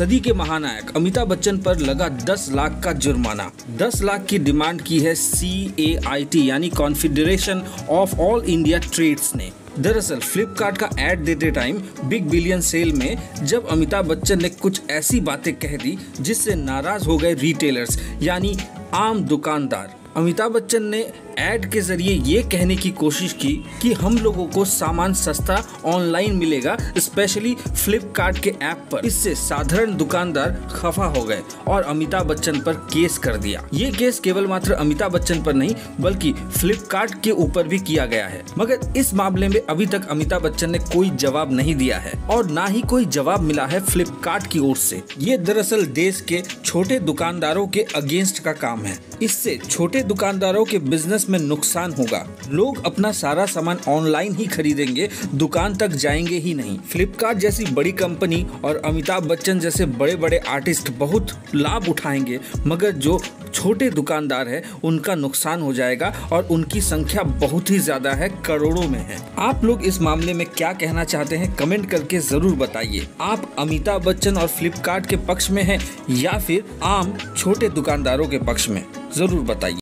सदी के महानायक अमिताभ बच्चन पर लगा 10 लाख का जुर्माना। 10 लाख की डिमांड की है सी ए आई टी यानी confederation of all India trades ने। दरअसल फ्लिपकार्ट का एड देते टाइम बिग बिलियन सेल में जब अमिताभ बच्चन ने कुछ ऐसी बातें कह दी जिससे नाराज़ हो गए रिटेलर्स यानी आम दुकानदार। अमिताभ बच्चन ने एड के ज़रिए ये कहने की कोशिश की कि हम लोगों को सामान सस्ता ऑनलाइन मिलेगा स्पेशली फ्लिपकार्ट के ऐप पर। इससे साधारण दुकानदार खफा हो गए और अमिताभ बच्चन पर केस कर दिया। ये केस केवल मात्र अमिताभ बच्चन पर नहीं, बल्कि फ्लिपकार्ट के ऊपर भी किया गया है। मगर इस मामले में अभी तक अमिताभ बच्चन ने कोई जवाब नहीं दिया है और ना ही कोई जवाब मिला है फ्लिपकार्ट की ओर से। ये दरअसल देश के छोटे दुकानदारों के अगेंस्ट का काम है। इससे छोटे दुकानदारों के बिज़नेस में नुकसान होगा। लोग अपना सारा सामान ऑनलाइन ही खरीदेंगे, दुकान तक जाएँगे ही नहीं। फ्लिपकार्ट जैसी बड़ी कंपनी और अमिताभ बच्चन जैसे बड़े बड़े आर्टिस्ट बहुत लाभ उठाएँगे, मगर जो छोटे दुकानदार है, उनका नुकसान हो जाएगा और उनकी संख्या बहुत ही ज़्यादा है, करोड़ों में है। आप लोग इस मामले में क्या कहना चाहते हैं, कमेंट करके ज़रूर बताइए। आप अमिताभ बच्चन और फ्लिपकार्ट के पक्ष में हैं या फिर आम छोटे दुकानदारों के पक्ष में? ज़रूर बताइए।